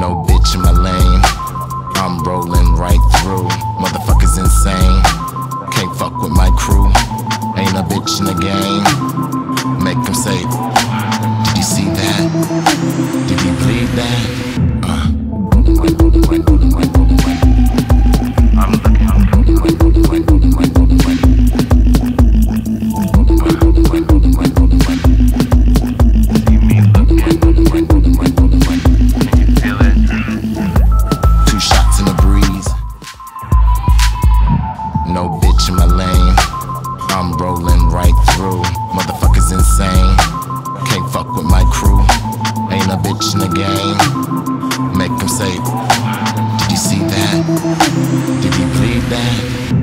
no bitch in my lane. I'm rolling right through. Motherfuckers insane. Can't fuck with my crew. Ain't a bitch in the game. No bitch in my lane. I'm rolling right through. Motherfuckers insane. Can't fuck with my crew. Ain't a bitch in the game. Make them say, Did you see that? Did you believe that?